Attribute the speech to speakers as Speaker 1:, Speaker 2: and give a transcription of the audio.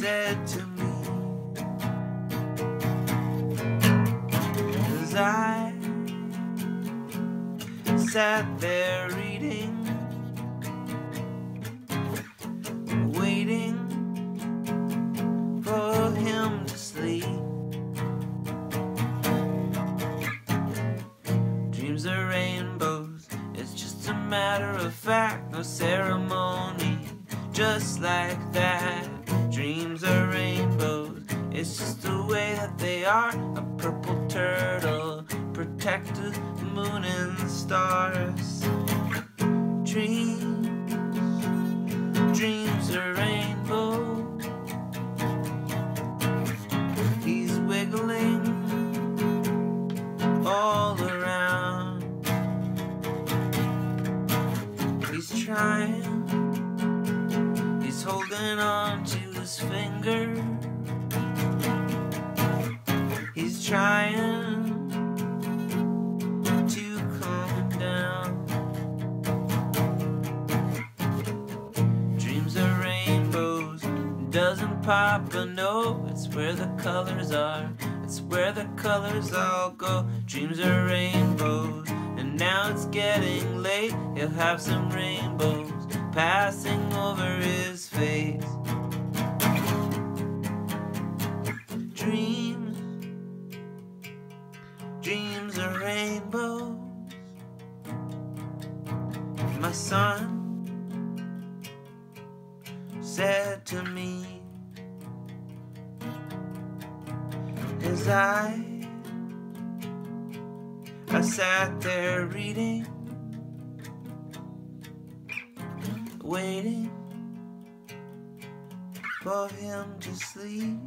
Speaker 1: said to me As I sat there reading Waiting for him to sleep Dreams are rainbows It's just a matter of fact No ceremony Just like that. Dreams are rainbows. It's just the way that they are. A purple turtle protected the moon and the stars. Dreams. Dreams are rainbow He's wiggling all around. He's trying holding on to his finger. He's trying to calm down. Dreams are rainbows Doesn't pop, Papa know It's where the colors are. It's where the colors all go. Dreams are rainbows And now it's getting late. He'll have some rainbows Passing over his face Dreams are rainbows. My son said to me as I I sat there reading waiting for him to sleep